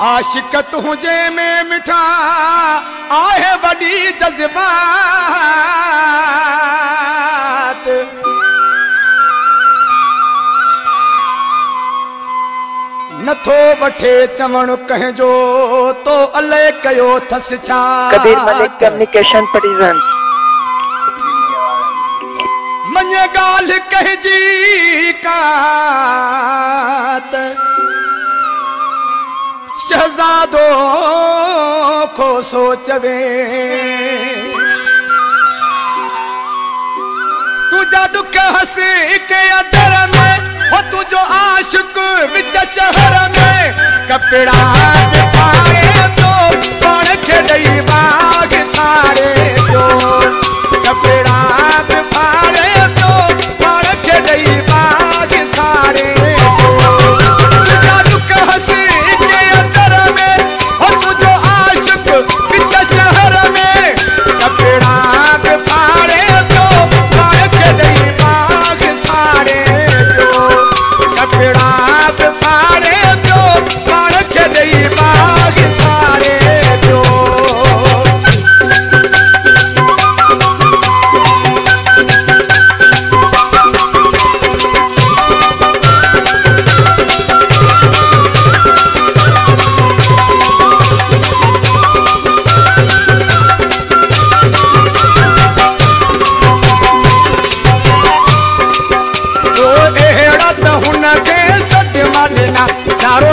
आशिक तुझे में मिठा आहे बड़ी जज़्बात। नथो बठे वठे कह जो तो अले कयो थस छा कबीर मलिक कम्युनिकेशन प्रेजेंट गाल कह जी कात। आज़ादों को सोचवे। तू जादू के हसी के अदर में वो तू जो आशिक विच शहर में कपड़ा na taro